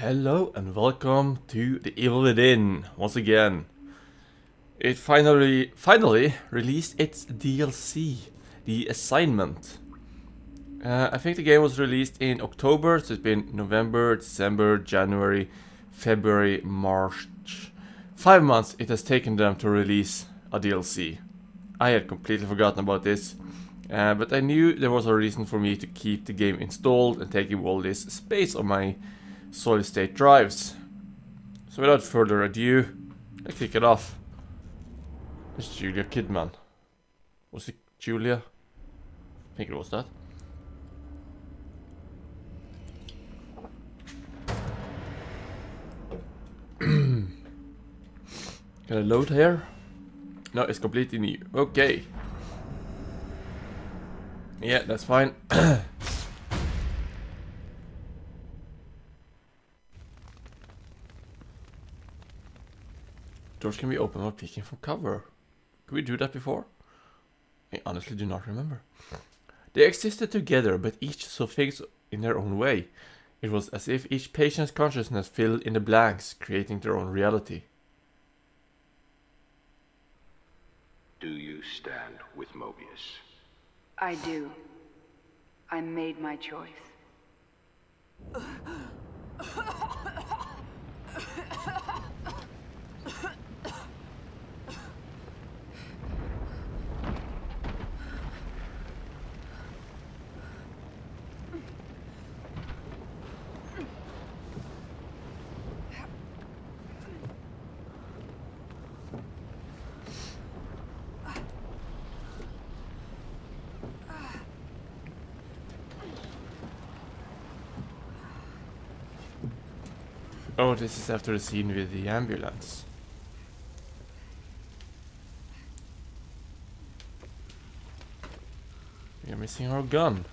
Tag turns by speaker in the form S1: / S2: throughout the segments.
S1: Hello and welcome to The Evil Within once again. It finally finally released its DLC, The Assignment. Uh, I think the game was released in October, so it's been November, December, January, February, March. Five months it has taken them to release a DLC. I had completely forgotten about this, uh, but I knew there was a reason for me to keep the game installed and taking all this space on my solid state drives. So without further ado, let's kick it off. It's Julia Kidman. Was it Julia? I think it was that. Can I load here? No, it's completely new. Okay. Yeah, that's fine. Doors can be opened while peeking from cover. Could we do that before? I honestly do not remember. They existed together, but each saw things in their own way. It was as if each patient's consciousness filled in the blanks, creating their own reality.
S2: Do you stand with Mobius?
S3: I do. I made my choice.
S1: This is after the scene with the ambulance. We're missing our gun.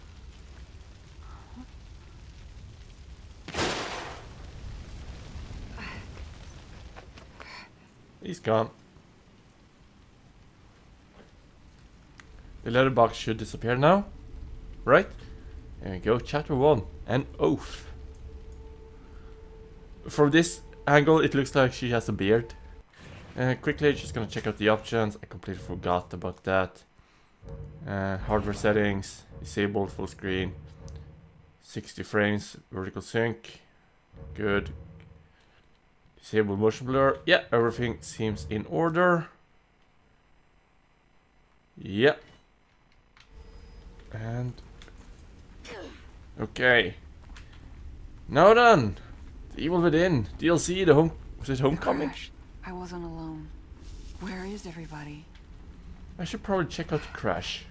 S1: He's gone. The letterbox should disappear now. Right? There we go, chapter 1. An oath. From this angle, it looks like she has a beard. Uh, quickly, just gonna check out the options. I completely forgot about that. Uh, hardware settings, disabled full screen, 60 frames, vertical sync, good. Disable motion blur, yeah, everything seems in order. Yeah. And, okay. Now done. The Evil Within, DLC, the home, was it Homecoming?
S3: Crash. I wasn't alone. Where is everybody?
S1: I should probably check out the crash.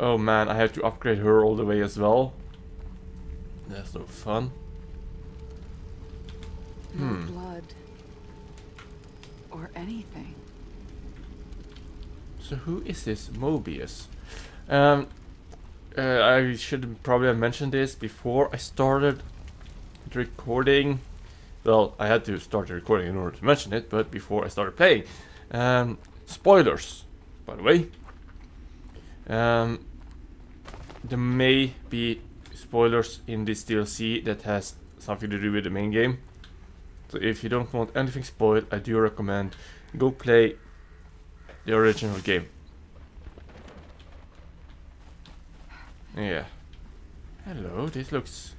S1: Oh man, I have to upgrade her all the way as well. That's no fun.
S3: No
S1: Hmm.
S3: blood. Or anything.
S1: So who is this Mobius? Um, uh, I should probably have mentioned this before I started recording. Well, I had to start the recording in order to mention it, but before I started playing. Um, spoilers, by the way. Um, there may be spoilers in this DLC that has something to do with the main game. So if you don't want anything spoiled, I do recommend go play the original game. Yeah. Hello, this looks...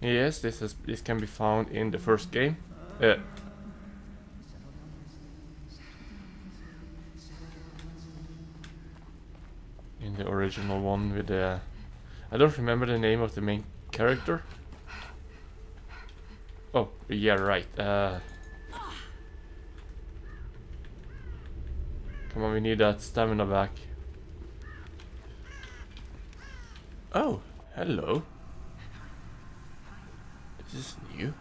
S1: Yes, this is this can be found in the first game. Uh, in the original one with the... I don't remember the name of the main character. Oh, yeah, right. Uh, come on, we need that stamina back. Oh, hello. This is new.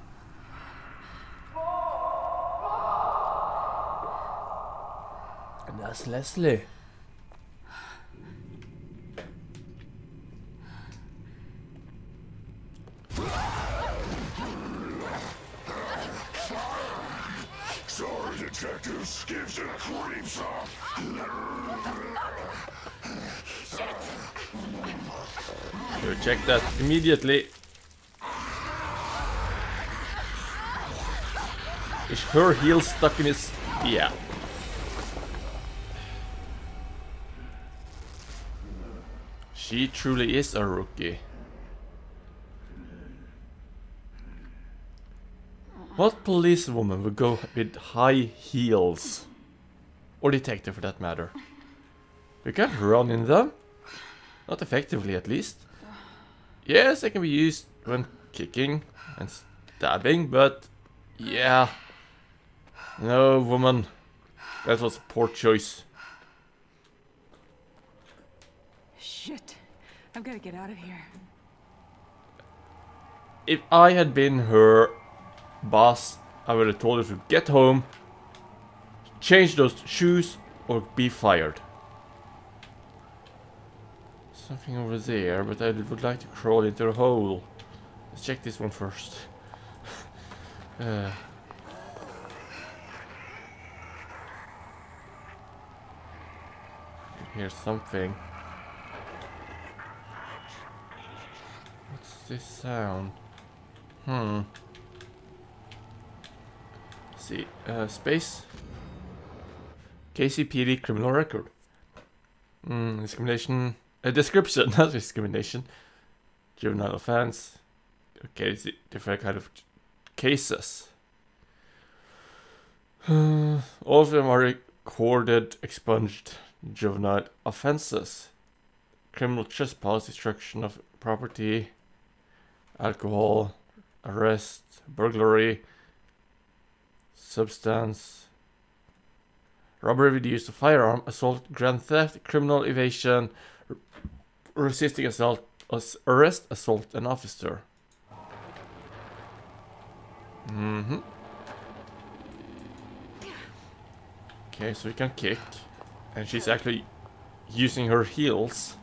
S1: And that's Leslie.
S4: Sorry, Detective Skips and Cream Sauce.
S1: So check that immediately. Is her heel stuck in his... Yeah. She truly is a rookie. What policewoman would go with high heels? Or detective for that matter. You can't run in them. Not effectively at least. Yes, they can be used when kicking and stabbing, but yeah. No, woman. That was a poor choice.
S5: Shit. I've got to get out of here.
S1: If I had been her boss, I would have told her to get home, change those shoes, or be fired. Something over there, but I would like to crawl into a hole. Let's check this one first. uh. Here's something. What's this sound? Hmm. See, uh, space. KCPD criminal record. Hmm, discrimination. A description, not discrimination. Juvenile offense. Okay, it's different kind of cases. all of them are recorded, expunged juvenile offenses. Criminal trespass, destruction of property, alcohol, arrest, burglary, substance, robbery with the use of firearm, assault, grand theft, criminal evasion, resisting assault, as- arrest, assault an officer. Mm-hmm. Okay, so we can kick. And she's actually using her heels,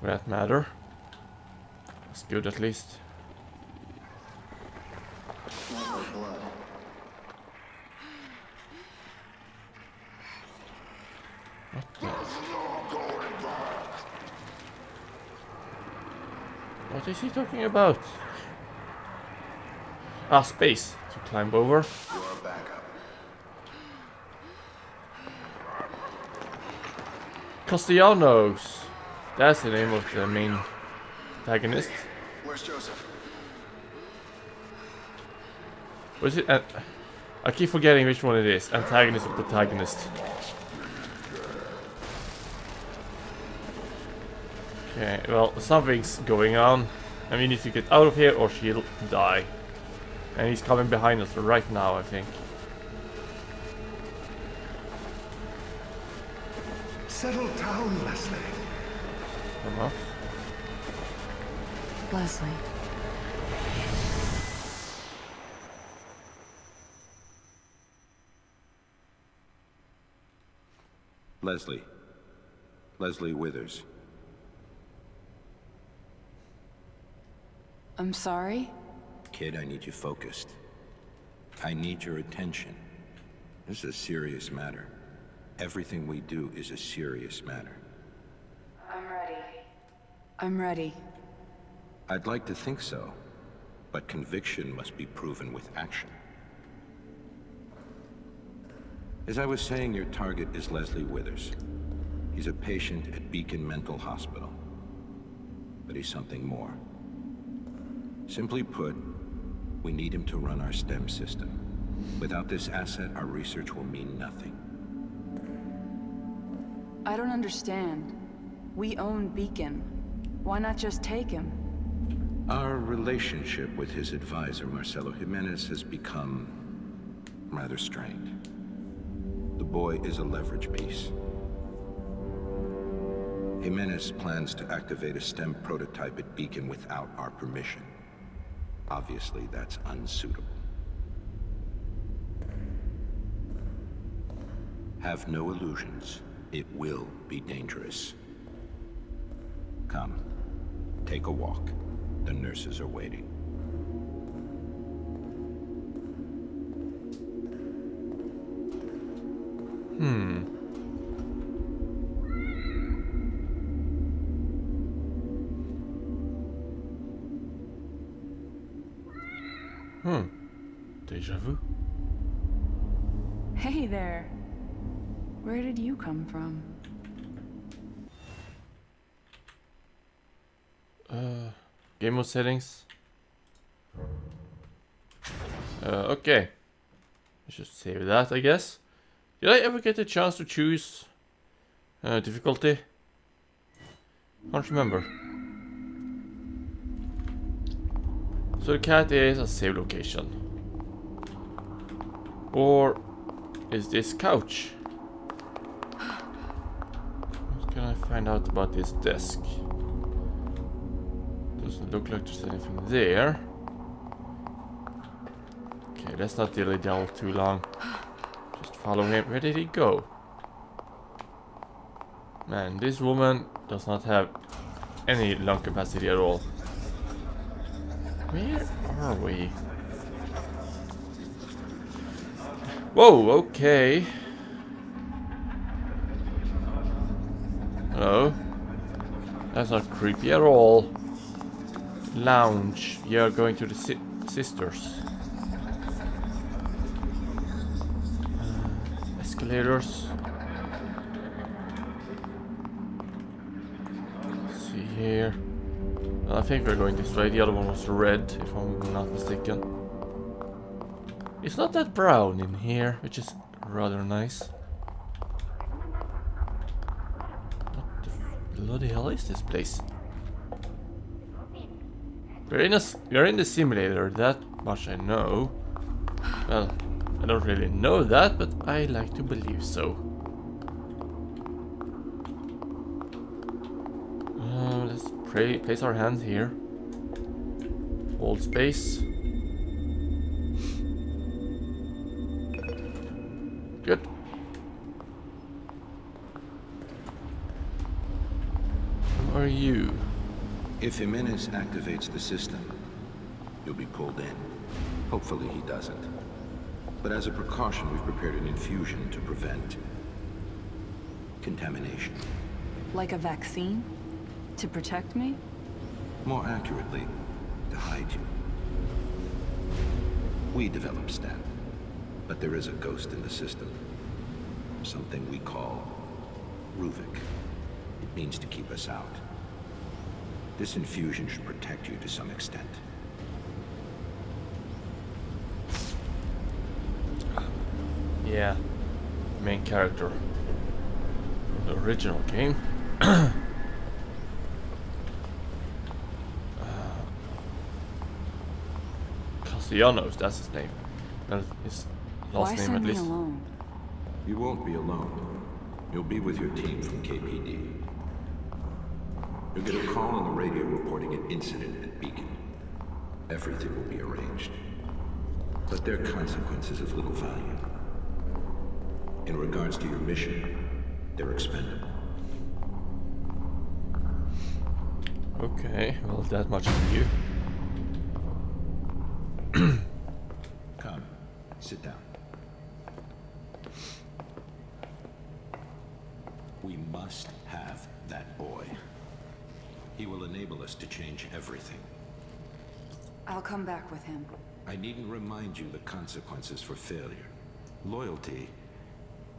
S1: for that matter. That's good at least. What is he talking about? Ah, space to climb over.
S4: Your backup.
S1: Castellanos. That's the name of the main antagonist.
S4: Where's Joseph?
S1: Was it? Uh, I keep forgetting which one it is. Antagonist or protagonist. Okay, well, something's going on. And we need to get out of here or she'll die. And he's coming behind us right now, I think.
S4: Settle down, Leslie.
S1: Come up.
S5: Leslie.
S2: Leslie. Leslie Withers.
S3: I'm sorry?
S2: Kid, I need you focused. I need your attention. This is a serious matter. Everything we do is a serious matter.
S3: I'm ready. I'm ready.
S2: I'd like to think so, but conviction must be proven with action. As I was saying, your target is Leslie Withers. He's a patient at Beacon Mental Hospital. But he's something more. Simply put, we need him to run our STEM system. Without this asset, our research will mean nothing.
S3: I don't understand. We own Beacon. Why not just take him?
S2: Our relationship with his advisor, Marcelo Jimenez, has become rather strained. The boy is a leverage piece. Jimenez plans to activate a STEM prototype at Beacon without our permission. Obviously, that's unsuitable. Have no illusions. It will be dangerous. Come, take a walk. The nurses are waiting.
S1: Hmm. Hmm. Deja vu.
S3: Hey there. Where did you come from?
S1: Uh, game mode settings. Uh, okay. I should save that, I guess. Did I ever get a chance to choose uh, difficulty? Can't remember. So the cat is a save location. Or is this couch? Find out about this desk? Doesn't look like there's anything there. Okay, let's not dilly dally too long. Just follow him. Where did he go? Man, this woman does not have any lung capacity at all. Where are we? Whoa, okay. Hello? That's not creepy at all. Lounge. You're going to the si sisters. Uh, escalators. Let's see here. Well, I think we're going this way. The other one was red, if I'm not mistaken. It's not that brown in here, which is rather nice. What the bloody hell is this place? We're in a we're in the simulator. That much I know. Well, I don't really know that, but I like to believe so. Uh, let's pray, place our hands here. Hold space. Are you?
S2: If Jimenez activates the system, you'll be pulled in. Hopefully he doesn't. But as a precaution, we've prepared an infusion to prevent contamination.
S3: Like a vaccine? To protect me?
S2: More accurately, to hide you. We developed STEM, but there is a ghost in the system. Something we call Ruvik. It means to keep us out. This infusion should protect you to some extent.
S1: Yeah, main character. The original game. uh, Castellanos, that's his name. Well, his last
S3: Why
S1: name
S3: send
S1: at
S3: me
S1: least.
S3: alone?
S2: You won't be alone. You'll be with your team from KCPD. You'll get a call on the radio reporting an incident at Beacon. Everything will be arranged. But there are consequences of little value. In regards to your mission, they're expendable.
S1: Okay, well, that much for you.
S2: Come, sit down. We must have that boy. He will enable us to change everything.
S3: I'll come back with him.
S2: I needn't remind you the consequences for failure. Loyalty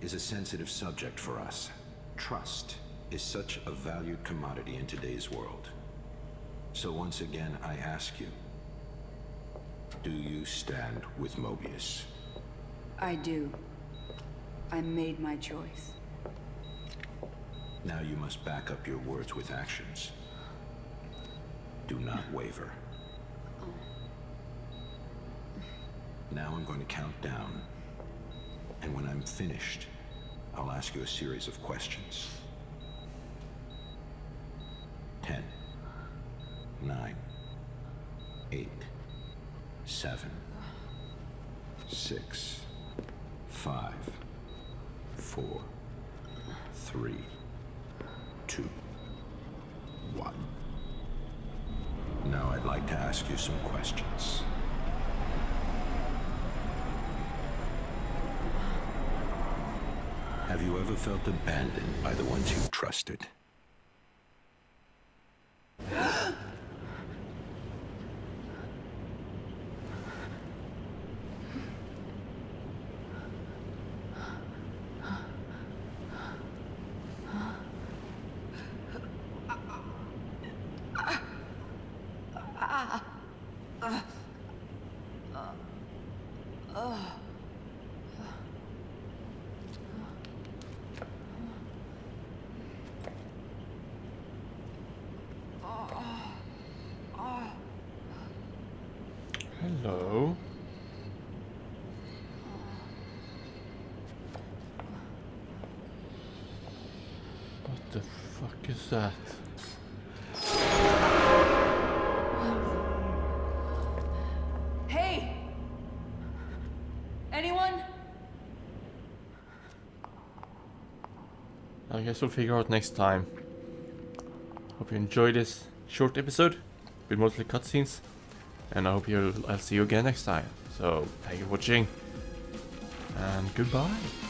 S2: is a sensitive subject for us. Trust is such a valued commodity in today's world. So once again, I ask you, do you stand with Mobius?
S3: I do. I made my choice.
S2: Now you must back up your words with actions. Do not waver. Now I'm going to count down. And when I'm finished, I'll ask you a series of questions. Ten. Nine. Eight. Seven. Six. Five. Four. Three. Two. One. Now I'd like to ask you some questions. Have you ever felt abandoned by the ones you trusted?
S1: Hello. What the fuck is that?
S3: Hey! Anyone?
S1: I guess we'll figure out next time. Hope you enjoyed this short episode with mostly cutscenes. And I hope you'll I'll see you again next time. So thank you for watching. And goodbye.